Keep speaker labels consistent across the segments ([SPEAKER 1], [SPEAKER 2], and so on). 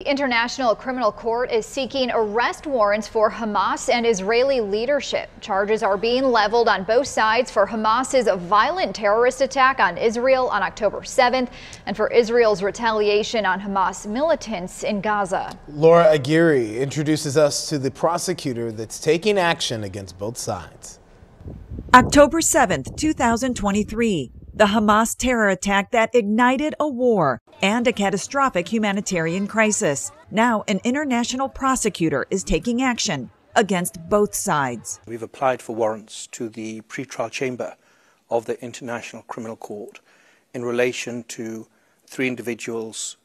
[SPEAKER 1] The International Criminal Court is seeking arrest warrants for Hamas and Israeli leadership. Charges are being leveled on both sides for Hamas's violent terrorist attack on Israel on October 7th and for Israel's retaliation on Hamas militants in Gaza.
[SPEAKER 2] Laura Aguirre introduces us to the prosecutor that's taking action against both sides.
[SPEAKER 3] October 7th, 2023 the Hamas terror attack that ignited a war and a catastrophic humanitarian crisis. Now, an international prosecutor is taking action against both sides.
[SPEAKER 4] We've applied for warrants to the pretrial chamber of the International Criminal Court in relation to three individuals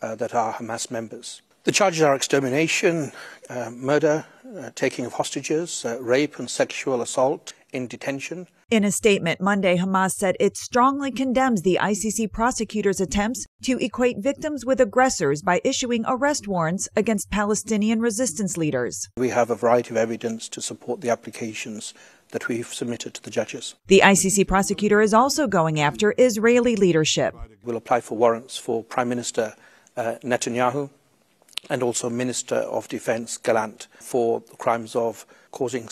[SPEAKER 4] uh, that are Hamas members. The charges are extermination, uh, murder, uh, taking of hostages, uh, rape and sexual assault in detention,
[SPEAKER 3] in a statement Monday, Hamas said it strongly condemns the ICC prosecutor's attempts to equate victims with aggressors by issuing arrest warrants against Palestinian resistance leaders.
[SPEAKER 4] We have a variety of evidence to support the applications that we've submitted to the judges.
[SPEAKER 3] The ICC prosecutor is also going after Israeli leadership.
[SPEAKER 4] We'll apply for warrants for Prime Minister uh, Netanyahu and also Minister of Defense Gallant for crimes of causing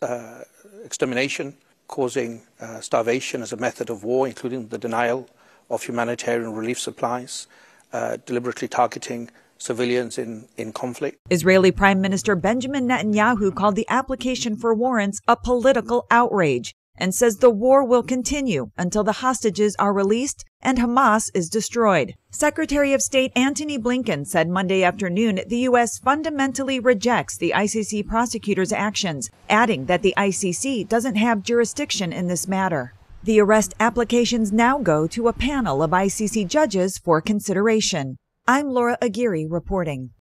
[SPEAKER 4] uh, extermination, causing uh, starvation as a method of war, including the denial of humanitarian relief supplies, uh, deliberately targeting civilians in, in conflict.
[SPEAKER 3] Israeli Prime Minister Benjamin Netanyahu called the application for warrants a political outrage and says the war will continue until the hostages are released and Hamas is destroyed. Secretary of State Antony Blinken said Monday afternoon the U.S. fundamentally rejects the ICC prosecutor's actions, adding that the ICC doesn't have jurisdiction in this matter. The arrest applications now go to a panel of ICC judges for consideration. I'm Laura Aguirre reporting.